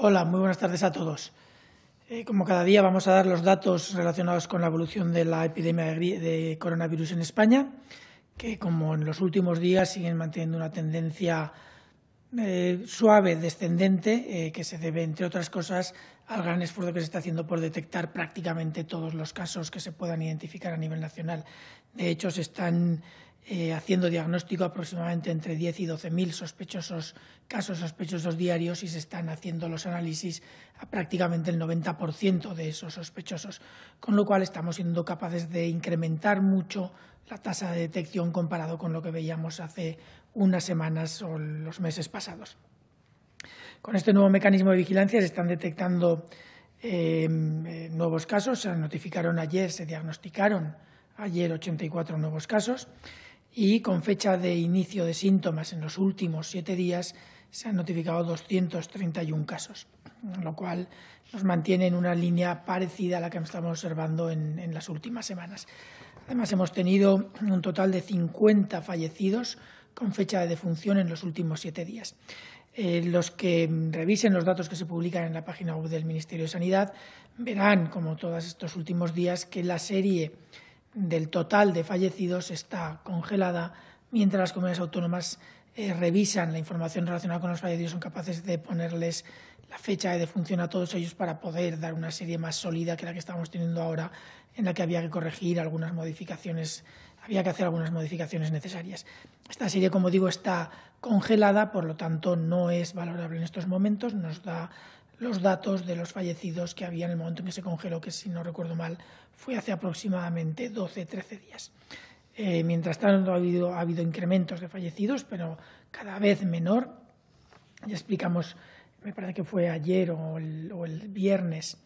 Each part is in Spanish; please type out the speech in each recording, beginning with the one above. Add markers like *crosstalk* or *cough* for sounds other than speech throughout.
Hola, muy buenas tardes a todos. Eh, como cada día vamos a dar los datos relacionados con la evolución de la epidemia de, coronavirus en España, que como en los últimos días siguen manteniendo una tendencia eh, suave, descendente, eh, que se debe, entre otras cosas, al gran esfuerzo que se está haciendo por detectar prácticamente todos los casos que se puedan identificar a nivel nacional. De hecho, se están eh, haciendo diagnóstico aproximadamente entre 10 y 12 mil sospechosos, casos sospechosos diarios y se están haciendo los análisis a prácticamente el 90% de esos sospechosos, con lo cual estamos siendo capaces de incrementar mucho la tasa de detección comparado con lo que veíamos hace unas semanas o los meses pasados. Con este nuevo mecanismo de vigilancia se están detectando eh, nuevos casos, se notificaron ayer, se diagnosticaron ayer 84 nuevos casos y con fecha de inicio de síntomas en los últimos siete días se han notificado 231 casos, lo cual nos mantiene en una línea parecida a la que estamos observando en, las últimas semanas. Además, hemos tenido un total de 50 fallecidos con fecha de defunción en los últimos siete días. Eh, los que revisen los datos que se publican en la página web del Ministerio de Sanidad verán, como todos estos últimos días, que la serie del total de fallecidos está congelada, mientras las comunidades autónomas eh, revisan la información relacionada con los fallecidos, son capaces de ponerles la fecha de defunción a todos ellos para poder dar una serie más sólida que la que estamos teniendo ahora, en la que había que corregir algunas modificaciones, había que hacer algunas modificaciones necesarias. Esta serie, como digo, está congelada, por lo tanto no es valorable en estos momentos, nos da los datos de los fallecidos que había en el momento en que se congeló, que si no recuerdo mal fue hace aproximadamente 12-13 días. Eh, mientras tanto ha habido, ha habido incrementos de fallecidos, pero cada vez menor. Ya explicamos, me parece que fue ayer o el, viernes,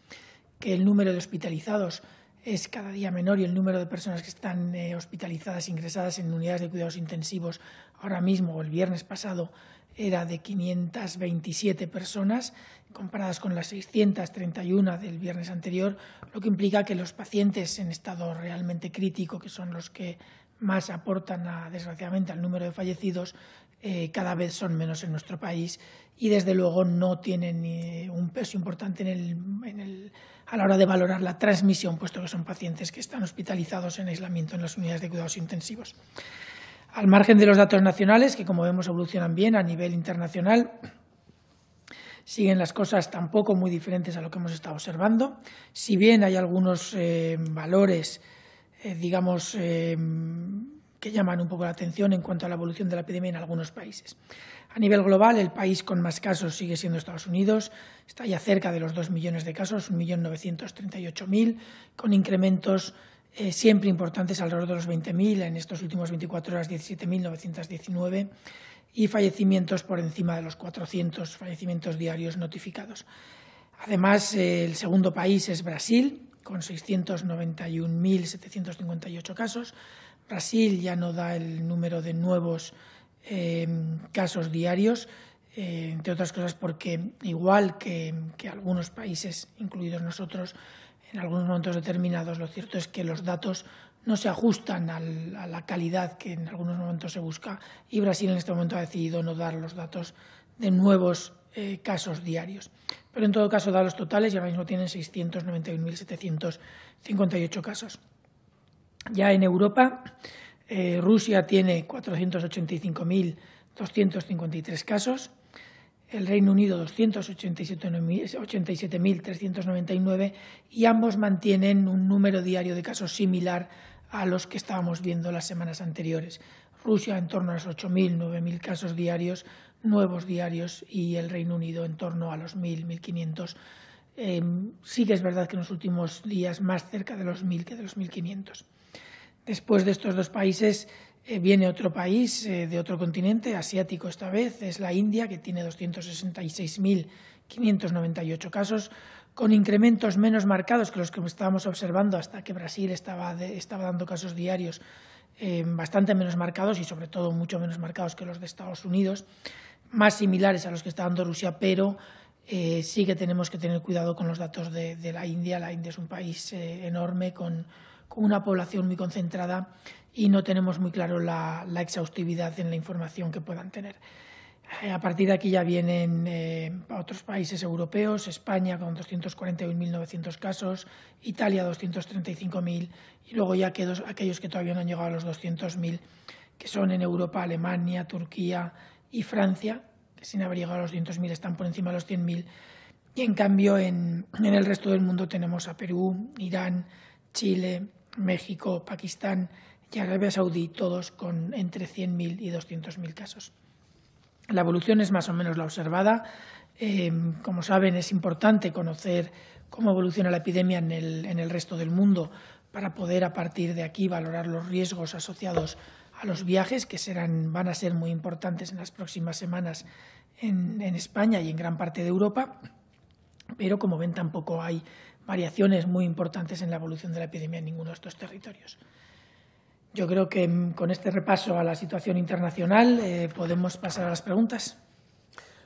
que el número de hospitalizados es cada día menor y el número de personas que están eh, hospitalizadas, ingresadas en unidades de cuidados intensivos, ahora mismo o el viernes pasado, era de 527 personas, comparadas con las 631 del viernes anterior, lo que implica que los pacientes en estado realmente crítico, que son los que más aportan, desgraciadamente, al número de fallecidos, eh, cada vez son menos en nuestro país y, desde luego, no tienen un peso importante a la hora de valorar la transmisión, puesto que son pacientes que están hospitalizados en aislamiento en las unidades de cuidados intensivos. Al margen de los datos nacionales, que como vemos evolucionan bien a nivel internacional, siguen las cosas tampoco muy diferentes a lo que hemos estado observando. Si bien hay algunos eh, valores, eh, digamos, eh, que llaman un poco la atención en cuanto a la evolución de la epidemia en algunos países. A nivel global, el país con más casos sigue siendo Estados Unidos, está ya cerca de los 2 millones de casos, 1.938.000, con incrementos eh, siempre importantes, alrededor de los 20.000, en estos últimos 24 horas 17.919 y fallecimientos por encima de los 400 fallecimientos diarios notificados. Además, eh, el segundo país es Brasil, con 691.758 casos. Brasil ya no da el número de nuevos eh, casos diarios, entre otras cosas porque, igual que algunos países, incluidos nosotros, en algunos momentos determinados, lo cierto es que los datos no se ajustan a la calidad que en algunos momentos se busca y Brasil en este momento ha decidido no dar los datos de nuevos eh, casos diarios. Pero en todo caso da los totales y ahora mismo tienen 691.758 casos. Ya en Europa, eh, Rusia tiene 485.253 casos, el Reino Unido 287.399 y ambos mantienen un número diario de casos similar a los que estábamos viendo las semanas anteriores. Rusia en torno a los 8.000, 9.000 casos diarios, nuevos diarios, y el Reino Unido en torno a los 1.000, 1.500. Em, sí que es verdad que en los últimos días más cerca de los 1.000 que de los 1.500. Después de estos dos países, eh, viene otro país eh, de otro continente, asiático esta vez, es la India, que tiene 266.598 casos, con incrementos menos marcados que los que estábamos observando hasta que Brasil estaba, dando casos diarios eh, bastante menos marcados y sobre todo mucho menos marcados que los de Estados Unidos, más similares a los que está dando Rusia, pero sí que tenemos que tener cuidado con los datos de, la India. La India es un país enorme con una población muy concentrada y no tenemos muy claro la, exhaustividad en la información que puedan tener. Eh, a partir de aquí ya vienen eh, otros países europeos, España con 241.900 casos, Italia 235.000 y luego ya aquellos que todavía no han llegado a los 200.000, que son en Europa Alemania, Turquía y Francia, que sin haber llegado a los 200.000 están por encima de los 100.000. Y en cambio en, en el resto del mundo tenemos a Perú, Irán, Chile, México, Pakistán y Arabia Saudí, todos con entre 100.000 y 200.000 casos. La evolución es más o menos la observada. Eh, como saben, es importante conocer cómo evoluciona la epidemia en el, resto del mundo para poder a partir de aquí valorar los riesgos asociados a los viajes, que serán, van a ser muy importantes en las próximas semanas en, en España y en gran parte de Europa. Pero, como ven, tampoco hay variaciones muy importantes en la evolución de la epidemia en ninguno de estos territorios. Yo creo que mm, con este repaso a la situación internacional eh, podemos pasar a las preguntas.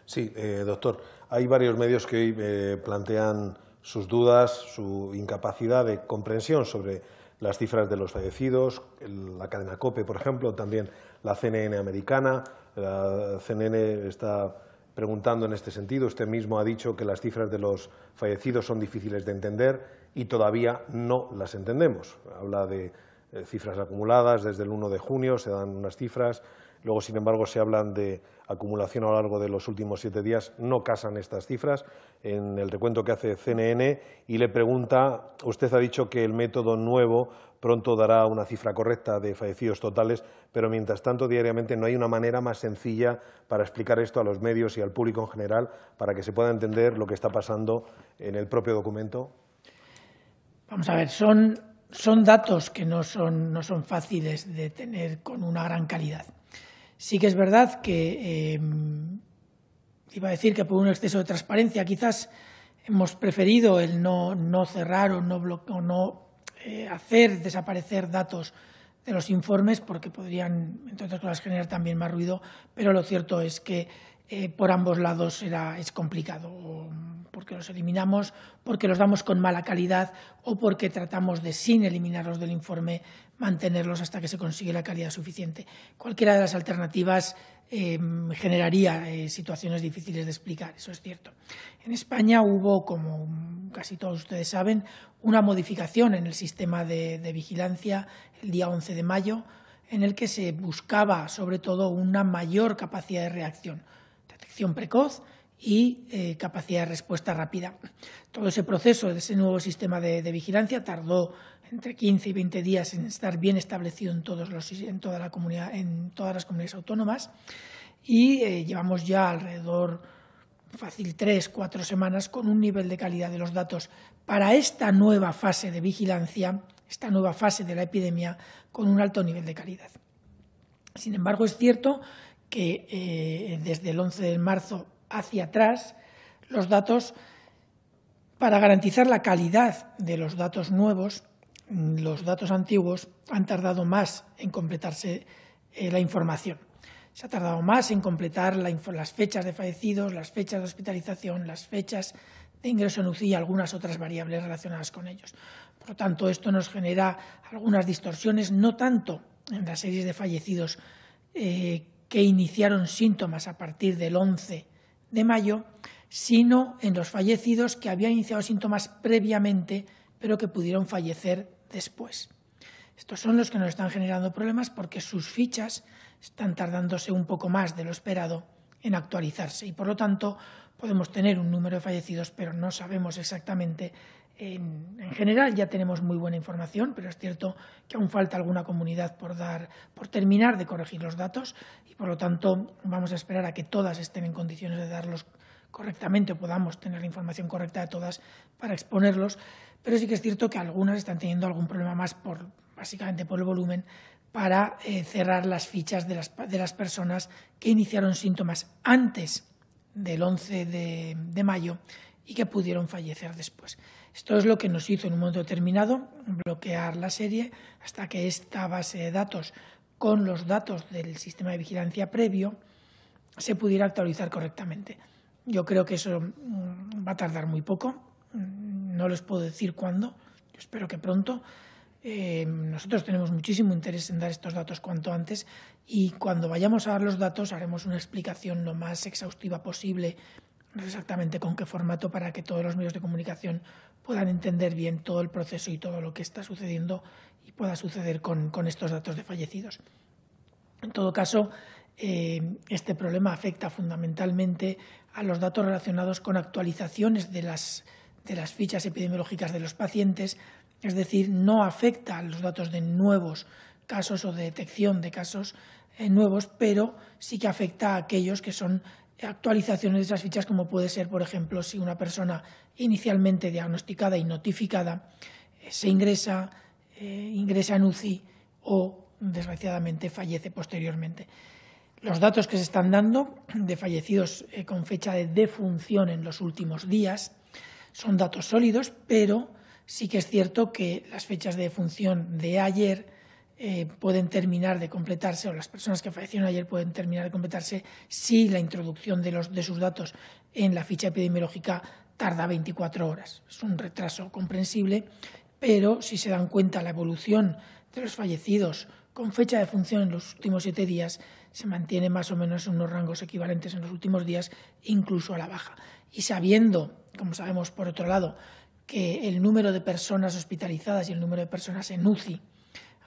Sí, eh, doctor. Hay varios medios que hoy eh, plantean sus dudas, su incapacidad de comprensión sobre las cifras de los fallecidos, la cadena COPE, por ejemplo, también la CNN americana. La CNN está preguntando en este sentido. Usted mismo ha dicho que las cifras de los fallecidos son difíciles de entender y todavía no las entendemos. Habla de eh, cifras acumuladas desde el 1 de junio, se dan unas cifras, luego, sin embargo, se hablan de acumulación a lo largo de los últimos siete días, no casan estas cifras en el recuento que hace CNN y le pregunta, usted ha dicho que el método nuevo pronto dará una cifra correcta de fallecidos totales, pero mientras tanto diariamente no hay una manera más sencilla para explicar esto a los medios y al público en general para que se pueda entender lo que está pasando en el propio documento. Vamos a ver, son son datos que no son, no son fáciles de tener con una gran calidad. Sí que es verdad que, eh, iba a decir que por un exceso de transparencia quizás hemos preferido el no, no cerrar o no, o no eh, hacer desaparecer datos de los informes porque podrían, entre otras cosas, generar también más ruido, pero lo cierto es que eh, por ambos lados era, es complicado, porque los eliminamos, porque los damos con mala calidad o porque tratamos de, sin eliminarlos del informe, mantenerlos hasta que se consigue la calidad suficiente. Cualquiera de las alternativas em, generaría eh, situaciones difíciles de explicar, eso es cierto. En España hubo, como casi todos ustedes saben, una modificación en el sistema de, de vigilancia el día 11 de mayo, en el que se buscaba, sobre todo, una mayor capacidad de reacción detección precoz y eh, capacidad de respuesta rápida. Todo ese proceso de ese nuevo sistema de, vigilancia tardó entre 15 y 20 días en estar bien establecido en, todos los, en, toda la comunidad, en todas las comunidades autónomas y eh, llevamos ya alrededor fácil tres, cuatro semanas con un nivel de calidad de los datos para esta nueva fase de vigilancia, esta nueva fase de la epidemia con un alto nivel de calidad. Sin embargo, es cierto que eh, desde el 11 de marzo hacia atrás los datos, para garantizar la calidad de los datos nuevos, los datos antiguos han tardado más en completarse eh, la información. Se ha tardado más en completar las fechas de fallecidos, las fechas de hospitalización, las fechas de ingreso en UCI y algunas otras variables relacionadas con ellos. Por lo tanto, esto nos genera algunas distorsiones, no tanto en las series de fallecidos eh, que iniciaron síntomas a partir del 11 de mayo, sino en los fallecidos que habían iniciado síntomas previamente, pero que pudieron fallecer después. Estos son los que nos están generando problemas porque sus fichas están tardándose un poco más de lo esperado en actualizarse y, por lo tanto, podemos tener un número de fallecidos, pero no sabemos exactamente en, general ya tenemos muy buena información, pero es cierto que aún falta alguna comunidad por, dar, por terminar de corregir los datos y, por lo tanto, vamos a esperar a que todas estén en condiciones de darlos correctamente o podamos tener la información correcta de todas para exponerlos. Pero sí que es cierto que algunas están teniendo algún problema más, por, básicamente por el volumen, para eh, cerrar las fichas de las, de las, personas que iniciaron síntomas antes del 11 de, de mayo y que pudieron fallecer después. Esto es lo que nos hizo en un momento determinado bloquear la serie hasta que esta base de datos con los datos del sistema de vigilancia previo se pudiera actualizar correctamente. Yo creo que eso mm, va a tardar muy poco, no les puedo decir cuándo, yo espero que pronto, Eh, nosotros tenemos muchísimo interés en dar estos datos cuanto antes y cuando vayamos a dar los datos haremos una explicación lo más exhaustiva posible, exactamente con qué formato, para que todos los medios de comunicación puedan entender bien todo el proceso y todo lo que está sucediendo y pueda suceder con, estos datos de fallecidos. En todo caso, eh, este problema afecta fundamentalmente a los datos relacionados con actualizaciones de las, de las fichas epidemiológicas de los pacientes, es decir, no afecta a los datos de nuevos casos o de detección de casos eh, nuevos, pero sí que afecta a aquellos que son actualizaciones de esas fichas, como puede ser, por ejemplo, si una persona inicialmente diagnosticada y notificada eh, se ingresa, eh, ingresa en UCI o, desgraciadamente, fallece posteriormente. Los datos que se están dando de fallecidos con fecha de defunción en los últimos días son datos sólidos, pero Sí que es cierto que las fechas de función de ayer eh, pueden terminar de completarse, o las personas que fallecieron ayer pueden terminar de completarse si la introducción de, los, de sus datos en la ficha epidemiológica tarda 24 horas. Es un retraso comprensible, pero si se dan cuenta la evolución de los fallecidos con fecha de función en los últimos siete días, se mantiene más o menos en unos rangos equivalentes en los últimos días, incluso a la baja. Y sabiendo, como sabemos por otro lado, que el número de personas hospitalizadas y el número de personas en UCI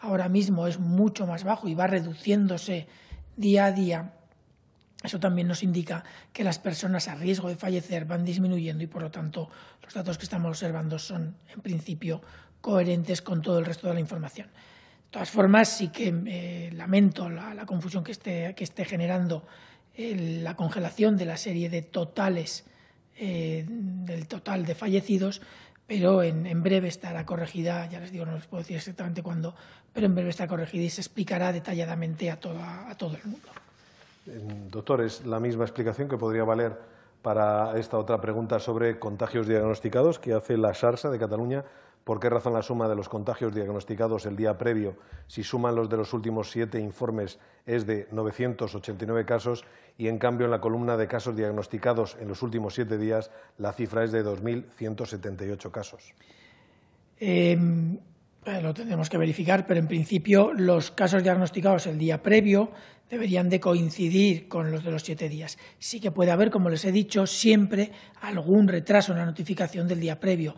ahora mismo es mucho más bajo y va reduciéndose día a día, eso también nos indica que las personas a riesgo de fallecer van disminuyendo y, por lo tanto, los datos que estamos observando son, en principio, coherentes con todo el resto de la información. De todas formas, sí que eh, lamento la, confusión que esté, generando la congelación de la serie de totales, eh, del total de fallecidos, pero en, breve estará corregida, ya les digo, no les puedo decir exactamente cuándo, pero en breve estará corregida y se explicará detalladamente a, a todo el mundo. Doctor, es la misma explicación que podría valer para esta otra pregunta sobre contagios diagnosticados que hace la SARSA de Cataluña ¿Por qué razón la suma de los contagios diagnosticados el día previo, si suman los de los últimos siete informes, es de 989 casos y, en cambio, en la columna de casos diagnosticados en los últimos siete días, la cifra es de 2.178 casos? Em, lo tendremos que verificar, pero en principio los casos diagnosticados el día previo deberían de coincidir con los de los siete días. Sí que puede haber, como les he dicho, siempre algún retraso en la notificación del día previo.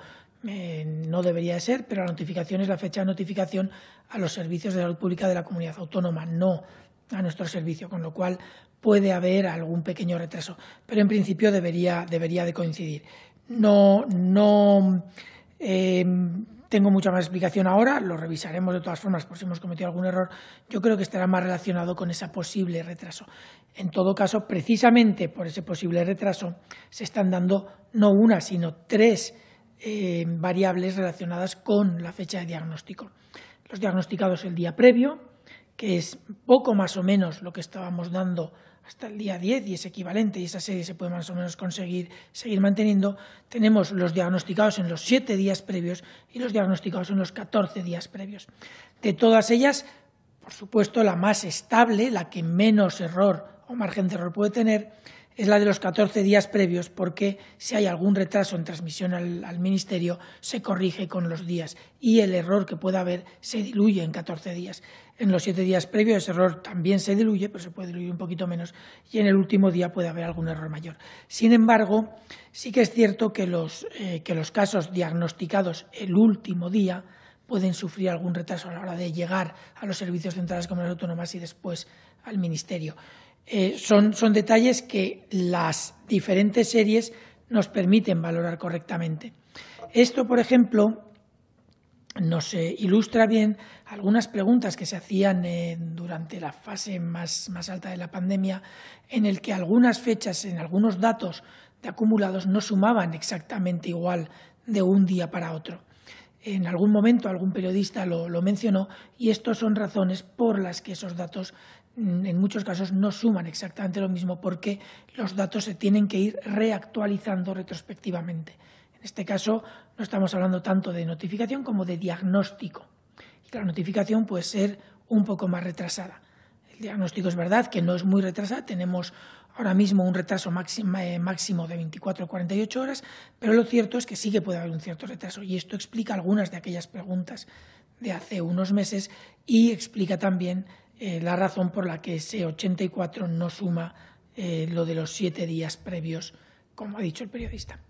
Eh, no debería de ser, pero la notificación es la fecha de notificación a los servicios de salud pública de la comunidad autónoma, no a nuestro servicio, con lo cual puede haber algún pequeño retraso, pero en principio debería, debería de coincidir. No, no eh, tengo mucha más explicación ahora, lo revisaremos de todas formas por si hemos cometido algún error. Yo creo que estará más relacionado con ese posible retraso. En todo caso, precisamente por ese posible retraso, se están dando no una, sino tres eh, variables relacionadas con la fecha de diagnóstico. Los diagnosticados el día previo, que es poco más o menos lo que estábamos dando hasta el día 10 y es equivalente y esa serie se puede más o menos conseguir seguir manteniendo. Tenemos los diagnosticados en los siete días previos y los diagnosticados en los 14 días previos. De todas ellas, por supuesto, la más estable, la que menos error o margen de error puede tener, es la de los 14 días previos, porque si hay algún retraso en transmisión al, Ministerio, se corrige con los días y el error que pueda haber se diluye en 14 días. En los siete días previos ese error también se diluye, pero se puede diluir un poquito menos, y en el último día puede haber algún error mayor. Sin embargo, sí que es cierto que los, eh, que los casos diagnosticados el último día pueden sufrir algún retraso a la hora de llegar a los servicios centrales comunidades autónomas y después al Ministerio. Eh, son, son detalles que las diferentes series nos permiten valorar correctamente. Esto, por ejemplo, nos ilustra bien algunas preguntas que se hacían eh, durante la fase más, más, alta de la pandemia, en el que algunas fechas, en algunos datos de acumulados, no sumaban exactamente igual de un día para otro. En algún momento algún periodista lo, lo mencionó y estas son razones por las que esos datos en muchos casos no suman exactamente lo mismo porque los datos se tienen que ir reactualizando retrospectivamente. En este caso no estamos hablando tanto de notificación como de diagnóstico. Y la notificación puede ser un poco más retrasada. El diagnóstico es verdad que no es muy retrasado. Tenemos ahora mismo un retraso eh, máximo, de 24 o 48 horas, pero lo cierto es que sí que puede haber un cierto retraso y esto explica algunas de aquellas preguntas de hace unos meses y explica también eh, la razón por la que ese 84 no suma eh, lo de los siete días previos, como ha dicho el periodista.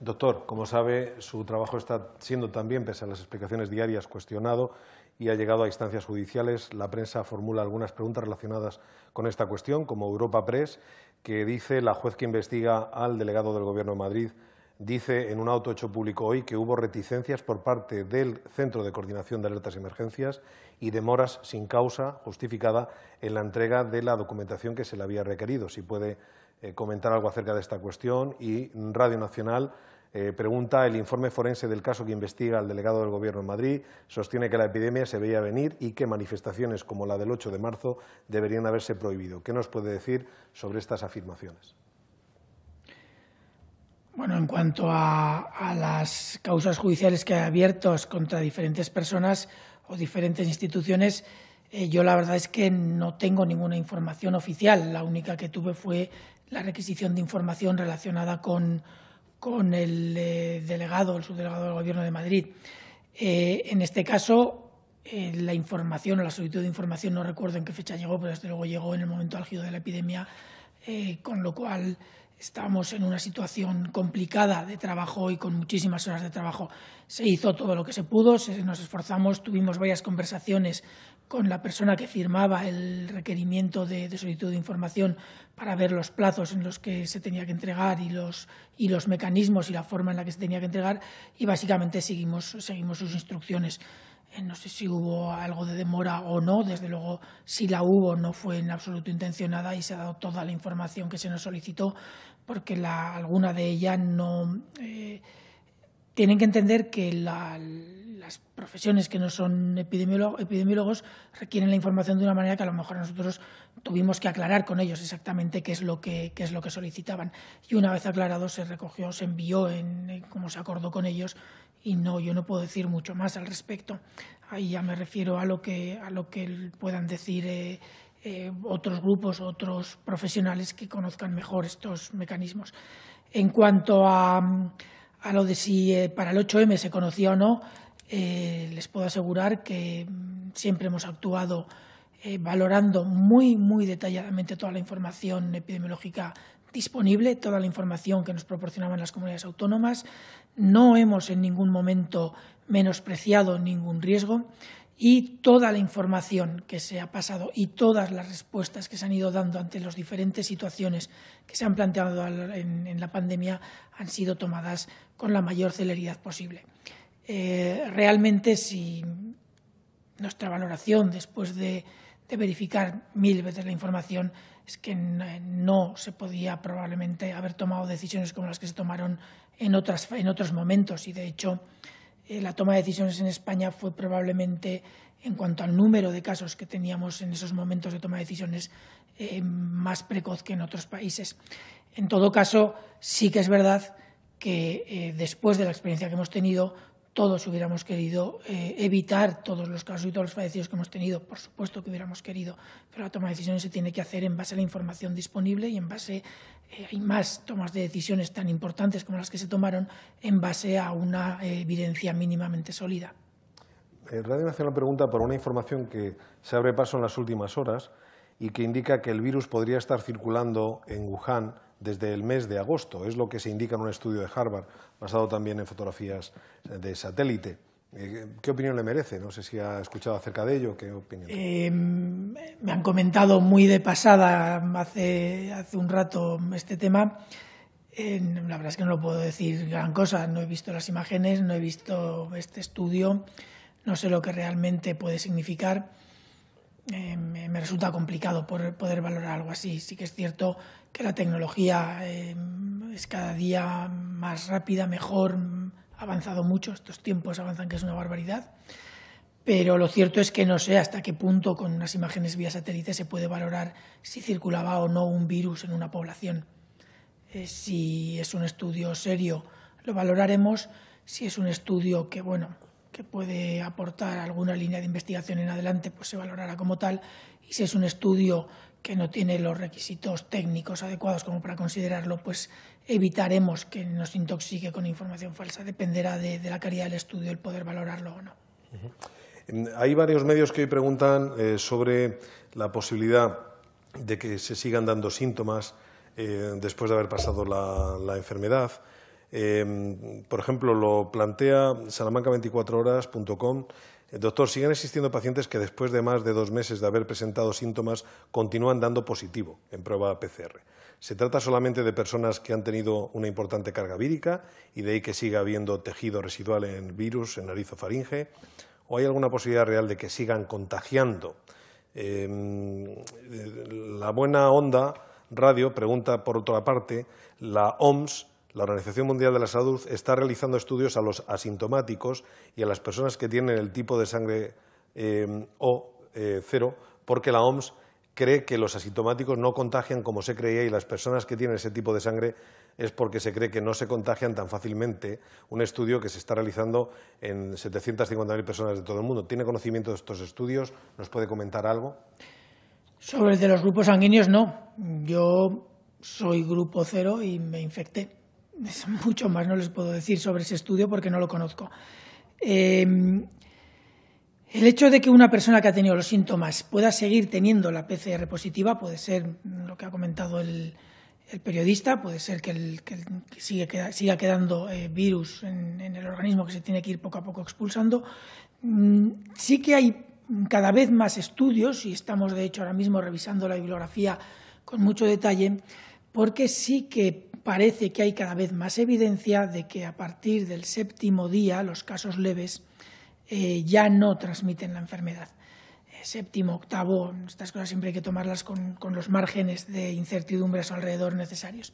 Doctor, como sabe, su trabajo está siendo también, pese a las explicaciones diarias, cuestionado y ha llegado a instancias judiciales. La prensa formula algunas preguntas relacionadas con esta cuestión, como Europa Press, que dice la juez que investiga al delegado del Gobierno de Madrid dice en un auto hecho público hoy que hubo reticencias por parte del Centro de Coordinación de Alertas y Emergencias y demoras sin causa justificada en la entrega de la documentación que se le había requerido. Si puede eh, comentar algo acerca de esta cuestión. Y Radio Nacional eh, pregunta el informe forense del caso que investiga el delegado del Gobierno en Madrid. Sostiene que la epidemia se veía venir y que manifestaciones como la del 8 de marzo deberían haberse prohibido. ¿Qué nos puede decir sobre estas afirmaciones? Bueno, en cuanto a, las causas judiciales que hay abiertas contra diferentes personas o diferentes instituciones, eh, yo la verdad es que no tengo ninguna información oficial. La única que tuve fue la requisición de información relacionada con, con el eh, delegado, el subdelegado del Gobierno de Madrid. Eh, en este caso, eh, la información o la solicitud de información, no recuerdo en qué fecha llegó, pero desde luego llegó en el momento álgido de la epidemia, con lo cual estábamos en una situación complicada de trabajo y con muchísimas horas de trabajo. Se hizo todo lo que se pudo, nos esforzamos, tuvimos varias conversaciones con la persona que firmaba el requerimiento de, solicitud de información para ver los plazos en los que se tenía que entregar y los, y los mecanismos y la forma en la que se tenía que entregar y básicamente seguimos, seguimos sus instrucciones. Eh, no sé si hubo algo de demora o no, desde luego si la hubo no fue en absoluto intencionada y se ha dado toda la información que se nos solicitó porque la, alguna de ellas no... Eh, tienen que entender que la, las profesiones que no son epidemiólogos requieren la información de una manera que a lo mejor nosotros tuvimos que aclarar con ellos exactamente qué es lo que, es lo que solicitaban. Y una vez aclarado se recogió, se envió en, como se acordó con ellos y no, yo no puedo decir mucho más al respecto. Ahí ya me refiero a lo que, a lo que puedan decir eh, eh, otros grupos, otros profesionales que conozcan mejor estos mecanismos. En cuanto a, a lo de si eh, para el 8M se conocía o no, les puedo asegurar que mm, siempre hemos actuado valorando muy, muy detalladamente toda la información epidemiológica disponible, toda la información que nos proporcionaban las comunidades autónomas. No hemos en ningún momento menospreciado ningún riesgo y toda la información que se ha pasado y todas las respuestas que se han ido dando ante las diferentes situaciones que se han planteado en la pandemia han sido tomadas con la mayor celeridad posible. Eh, realmente si nuestra valoración después de, verificar mil veces la información es que no se podía probablemente haber tomado decisiones como las que se tomaron en, otras, en otros momentos y de hecho eh, la toma de decisiones en España fue probablemente en cuanto al número de casos que teníamos en esos momentos de toma de decisiones eh, más precoz que en otros países. En todo caso, sí que es verdad que después de la experiencia que hemos tenido, todos hubiéramos querido eh, evitar todos los casos y todos los fallecidos que hemos tenido, por supuesto que hubiéramos querido, pero la toma de decisiones se tiene que hacer en base a la información disponible y en base, eh, hay más tomas de decisiones tan importantes como las que se tomaron en base a una eh, evidencia mínimamente sólida. Radio Nacional pregunta por una información que se abre paso en las últimas horas y que indica que el virus podría estar circulando en Wuhan desde el mes de agosto. Es lo que se indica en un estudio de Harvard, basado también en fotografías de satélite. Eh, ¿Qué opinión le merece? No sé si ha escuchado acerca de ello. ¿Qué opinión? Eh, me han comentado muy de pasada hace, hace un rato este tema. Eh, la verdad es que no lo puedo decir gran cosa. No he visto las imágenes, no he visto este estudio, no sé lo que realmente puede significar. Me resulta complicado poder valorar algo así. Sí que es cierto que la tecnología eh, es cada día más rápida, mejor, ha avanzado mucho, estos tiempos avanzan que es una barbaridad, pero lo cierto es que no sé hasta qué punto con unas imágenes vía satélite se puede valorar si circulaba o no un virus en una población. Eh, si es un estudio serio, lo valoraremos. Si es un estudio que, bueno, puede aportar alguna línea de investigación en adelante, pues se valorará como tal. Y si es un estudio que no tiene los requisitos técnicos adecuados como para considerarlo, pues evitaremos que nos intoxique con información falsa. Dependerá de, la calidad del estudio el poder valorarlo o no. Hay varios medios que hoy preguntan eh, sobre la posibilidad de que se sigan dando síntomas eh, después de haber pasado la, enfermedad. Eh, por ejemplo, lo plantea salamanca24horas.com. Doctor, siguen existiendo pacientes que después de más de dos meses de haber presentado síntomas continúan dando positivo en prueba PCR. ¿Se trata solamente de personas que han tenido una importante carga vírica y de ahí que siga habiendo tejido residual en virus en narizofaringe? ¿O hay alguna posibilidad real de que sigan contagiando? Em, la buena onda radio pregunta, por otra parte, la OMS, la Organización Mundial de la Salud, está realizando estudios a los asintomáticos y a las personas que tienen el tipo de sangre em, O eh, cero, porque la OMS cree que los asintomáticos no contagian como se creía y las personas que tienen ese tipo de sangre es porque se cree que no se contagian tan fácilmente. Un estudio que se está realizando en 750.000 personas de todo el mundo. ¿Tiene conocimiento de estos estudios? ¿Nos puede comentar algo? Sobre el de los grupos sanguíneos, no. Yo soy grupo cero y me infecté. *laughs* mucho más no les puedo decir sobre ese estudio porque no lo conozco. Eh, el hecho de que una persona que ha tenido los síntomas pueda seguir teniendo la PCR positiva puede ser lo que ha comentado el, periodista, puede ser que, siga quedando eh, virus en, el organismo que se tiene que ir poco a poco expulsando. Mm, sí que hay cada vez más estudios, y estamos de hecho ahora mismo revisando la bibliografía con mucho detalle, porque sí que parece que hay cada vez más evidencia de que a partir del séptimo día los casos leves eh, ya no transmiten la enfermedad. Eh, séptimo, octavo, estas cosas siempre hay que tomarlas con, los márgenes de incertidumbre a su alrededor necesarios.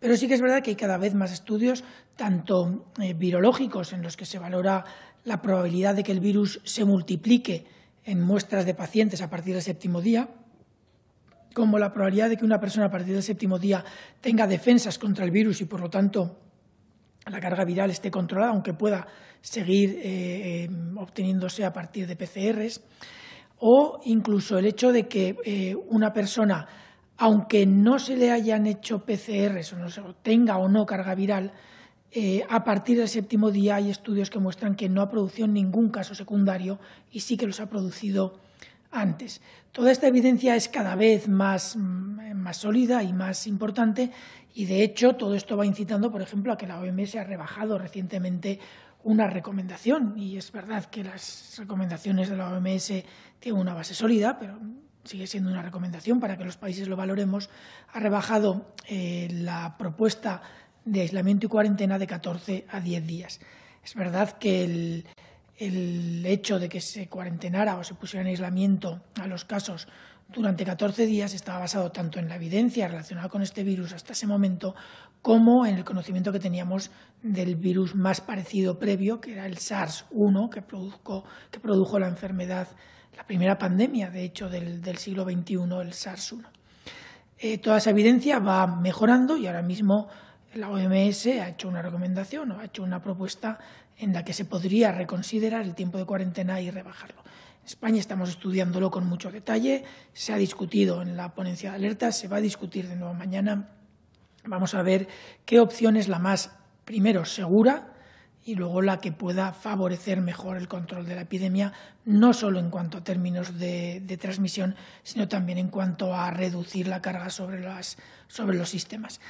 Pero sí que es verdad que hay cada vez más estudios, tanto eh, virológicos, en los que se valora la probabilidad de que el virus se multiplique en muestras de pacientes a partir del séptimo día, como la probabilidad de que una persona a partir del séptimo día tenga defensas contra el virus y, por lo tanto, la carga viral esté controlada, aunque pueda seguir eh, eh, obteniéndose a partir de PCRs, o incluso el hecho de que eh, una persona, aunque no se le hayan hecho PCRs o no se tenga o no carga viral, a partir del séptimo día hay estudios que muestran que no ha producido ningún caso secundario y sí que los ha producido antes. Toda esta evidencia es cada vez más, mm, más, sólida y más importante y, de hecho, todo esto va incitando, por ejemplo, a que la OMS ha rebajado recientemente una recomendación. Y es verdad que las recomendaciones de la OMS tienen una base sólida, pero sigue siendo una recomendación para que los países lo valoremos. Ha rebajado eh, la propuesta de aislamiento y cuarentena de 14 a 10 días. Es verdad que el, el hecho de que se cuarentenara o se pusiera en aislamiento a los casos durante 14 días estaba basado tanto en la evidencia relacionada con este virus hasta ese momento como en el conocimiento que teníamos del virus más parecido previo, que era el SARS-1, que, que produjo la enfermedad, la primera pandemia, de hecho, del, siglo XXI, el SARS-1. Eh, toda esa evidencia va mejorando y ahora mismo la OMS ha hecho una recomendación o ha hecho una propuesta en la que se podría reconsiderar el tiempo de cuarentena y rebajarlo. En España estamos estudiándolo con mucho detalle, se ha discutido en la ponencia de alerta, se va a discutir de nuevo mañana. Vamos a ver qué opción es la más, primero, segura y luego la que pueda favorecer mejor el control de la epidemia, no solo en cuanto a términos de, transmisión, sino también en cuanto a reducir la carga sobre, los sistemas.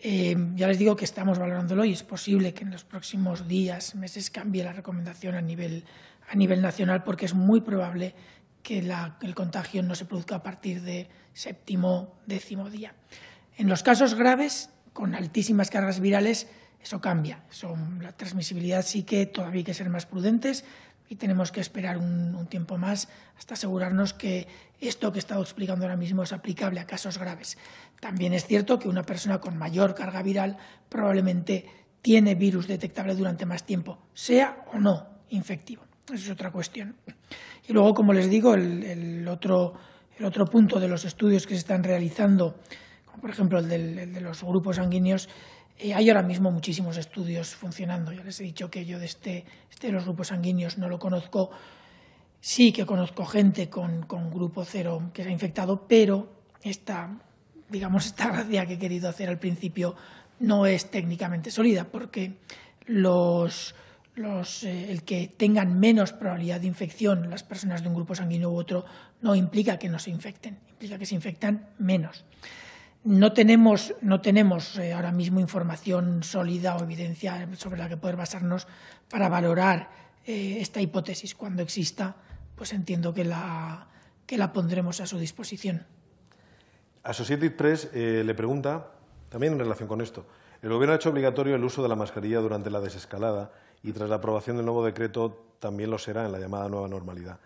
Eh, ya les digo que estamos valorándolo y es posible que en los próximos días, meses, cambie la recomendación a nivel, a nivel nacional porque es muy probable que el contagio no se produzca a partir de séptimo, décimo día. En los casos graves, con altísimas cargas virales, eso cambia. la transmisibilidad sí que todavía hay que ser más prudentes y tenemos que esperar un, tiempo más hasta asegurarnos que esto que he estado explicando ahora mismo es aplicable a casos graves. También es cierto que una persona con mayor carga viral probablemente tiene virus detectable durante más tiempo, sea o no infectivo. Esa es otra cuestión. Y luego, como les digo, el, otro, el otro punto de los estudios que se están realizando, como por ejemplo el de los grupos sanguíneos, eh, hay ahora mismo muchísimos estudios funcionando. Ya les he dicho que yo de este, este de los grupos sanguíneos no lo conozco. Sí que conozco gente con, grupo cero que se ha infectado, pero esta, digamos, esta gracia que he querido hacer al principio no es técnicamente sólida, porque los, eh, el que tengan menos probabilidad de infección las personas de un grupo sanguíneo u otro no implica que no se infecten, implica que se infectan menos. No tenemos, no tenemos eh, ahora mismo información sólida o evidencia sobre la que poder basarnos para valorar eh, esta hipótesis. Cuando exista, pues entiendo que la, que la pondremos a su disposición. Associated Press le pregunta, también en relación con esto, el Gobierno ha hecho obligatorio el uso de la mascarilla durante la desescalada y tras la aprobación del nuevo decreto también lo será en la llamada nueva normalidad.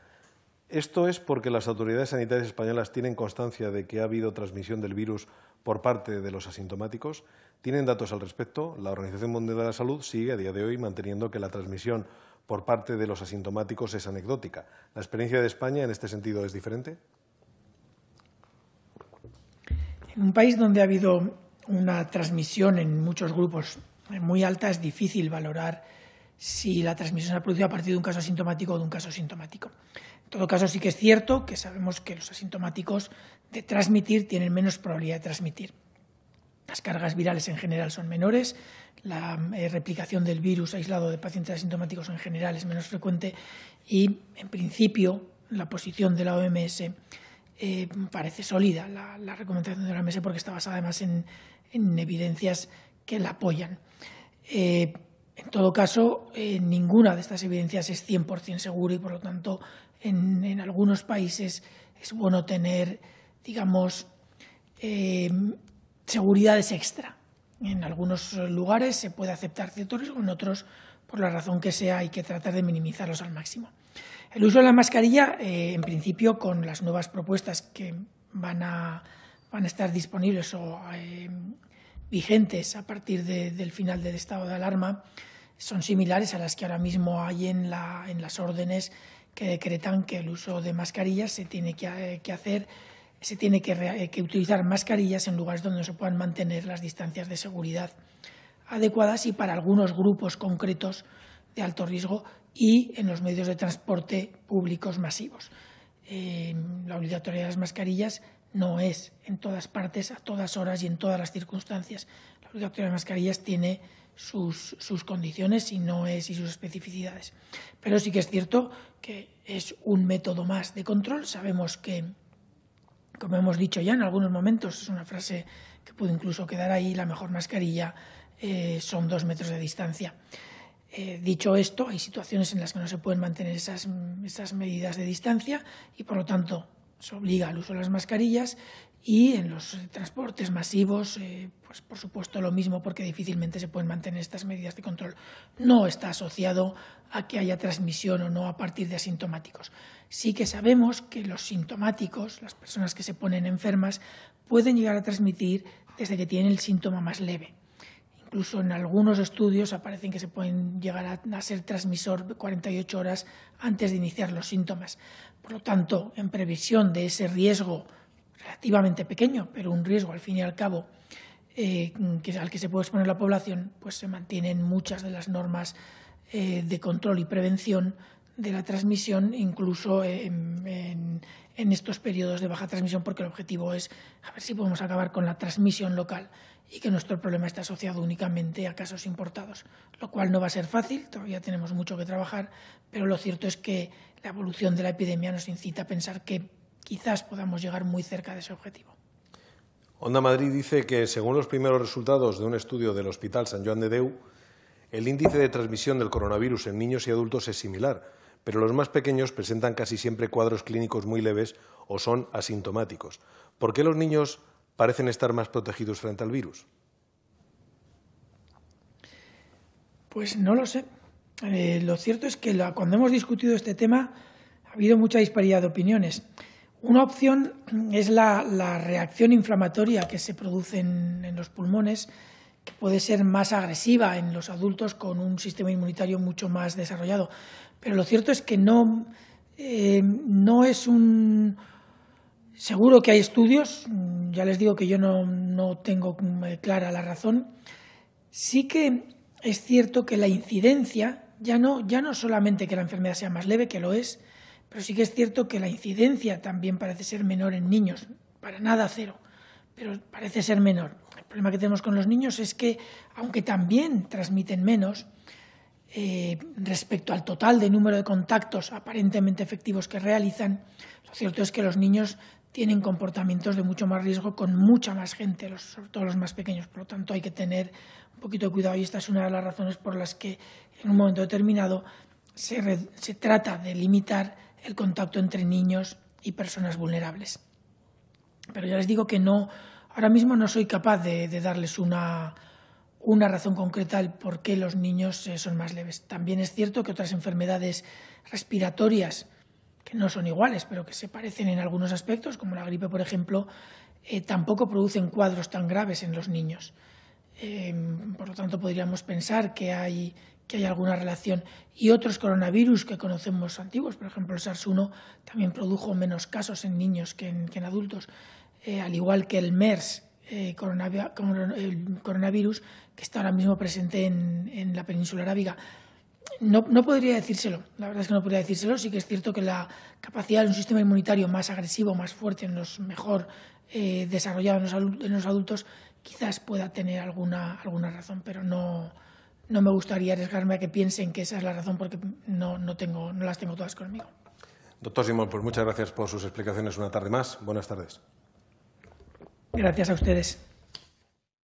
Esto es porque las autoridades sanitarias españolas tienen constancia de que ha habido transmisión del virus por parte de los asintomáticos. ¿Tienen datos al respecto? La Organización Mundial de la Salud sigue a día de hoy manteniendo que la transmisión por parte de los asintomáticos es anecdótica. ¿La experiencia de España en este sentido es diferente? En un país donde ha habido una transmisión en muchos grupos muy alta, es difícil valorar si la transmisión se ha producido a partir de un caso asintomático o de un caso asintomático. En todo caso, sí que es cierto que sabemos que los asintomáticos de transmitir tienen menos probabilidad de transmitir. Las cargas virales en general son menores, la eh, replicación del virus aislado de pacientes asintomáticos en general es menos frecuente y, en principio, la posición de la OMS eh, parece sólida, la, recomendación de la OMS, porque está basada además en, en evidencias que la apoyan. Eh, en todo caso, ninguna de estas evidencias es 100% segura y, por lo tanto, en, algunos países es bueno tener, digamos, seguridades extra. En algunos lugares se puede aceptar ciertos riesgos, en otros, por la razón que sea, hay que tratar de minimizarlos al máximo. El uso de la mascarilla, en principio, con las nuevas propuestas que van a van a estar disponibles o eh, vigentes a partir del final del estado de alarma son similares a las que ahora mismo hay en, la, en las órdenes que decretan que el uso de mascarillas se tiene que, eh, hacer, se tiene que, que, utilizar mascarillas en lugares donde se puedan mantener las distancias de seguridad adecuadas y para algunos grupos concretos de alto riesgo y en los medios de transporte públicos masivos. Eh, la obligatoriedad de las mascarillas no es en todas partes, a todas horas y en todas las circunstancias. La obligatoria de mascarillas tiene sus, condiciones y no es y sus especificidades. Pero sí que es cierto que es un método más de control. Sabemos que, como hemos dicho ya en algunos momentos, es una frase que puede incluso quedar ahí, la mejor mascarilla eh, son dos metros de distancia. Eh, dicho esto, hay situaciones en las que no se pueden mantener esas, esas medidas de distancia y, por lo tanto, se obliga al uso de las mascarillas y en los transportes masivos, eh, pues por supuesto lo mismo porque difícilmente se pueden mantener estas medidas de control. No está asociado a que haya transmisión o no a partir de asintomáticos. Sí que sabemos que los sintomáticos, las personas que se ponen enfermas, pueden llegar a transmitir desde que tienen el síntoma más leve. Incluso en algunos estudios aparecen que se pueden llegar a, a ser transmisor 48 horas antes de iniciar los síntomas. Por lo tanto, en previsión de ese riesgo relativamente pequeño, pero un riesgo al fin y al cabo eh, al que se puede exponer la población, pues se mantienen muchas de las normas eh, de control y prevención de la transmisión, incluso en, estos periodos de baja transmisión, porque el objetivo es a ver si podemos acabar con la transmisión local y que nuestro problema esté asociado únicamente a casos importados, lo cual no va a ser fácil, todavía tenemos mucho que trabajar, pero lo cierto es que la evolución de la epidemia nos incita a pensar que quizás podamos llegar muy cerca de ese objetivo. Onda Madrid dice que, según los primeros resultados de un estudio del Hospital San Joan de Deu, el índice de transmisión del coronavirus en niños y adultos es similar, pero los más pequeños presentan casi siempre cuadros clínicos muy leves o son asintomáticos. ¿Por qué los niños parecen estar más protegidos frente al virus? Pues no lo sé. Eh, lo cierto es que cuando hemos discutido este tema ha habido mucha disparidad de opiniones. Una opción es la, reacción inflamatoria que se produce en, los pulmones, que puede ser más agresiva en los adultos con un sistema inmunitario mucho más desarrollado. Pero lo cierto es que no, eh, no es un... Seguro que hay estudios, ya les digo que yo no, no tengo clara la razón. Sí que es cierto que la incidencia ya no, ya no solamente que la enfermedad sea más leve, que lo es, pero sí que es cierto que la incidencia también parece ser menor en niños. para nada cero, pero parece ser menor. El problema que tenemos con los niños es que, aunque también transmiten menos, eh, respecto al total de número de contactos aparentemente efectivos que realizan, lo cierto es que los niños tienen comportamientos de mucho más riesgo con mucha más gente, los, sobre todo los más pequeños. Por lo tanto, hay que tener un poquito de cuidado y esta es una de las razones por las que en un momento determinado se, se trata de limitar el contacto entre niños y personas vulnerables. Pero ya les digo que no, ahora mismo no soy capaz de, darles una, una razón concreta del por qué los niños eh, son más leves. También es cierto que otras enfermedades respiratorias, que no son iguales, pero que se parecen en algunos aspectos, como la gripe, por ejemplo, eh, tampoco producen cuadros tan graves en los niños. Eh, por lo tanto, podríamos pensar que hay, que hay alguna relación. Y otros coronavirus que conocemos antiguos, por ejemplo, el SARS-1 también produjo menos casos en niños que en, que en adultos, al igual que el MERS, eh, coronavirus que está ahora mismo presente en, la península arábiga. No, podría decírselo, la verdad es que no podría decírselo. Sí que es cierto que la capacidad de un sistema inmunitario más agresivo, más fuerte, en los mejor eh, desarrollado en los, adultos, quizás pueda tener alguna, alguna razón, pero no, no me gustaría arriesgarme a que piensen que esa es la razón porque no, no, tengo, no las tengo todas conmigo. Doctor Simón, pues muchas gracias por sus explicaciones una tarde más. Buenas tardes. Gracias a ustedes.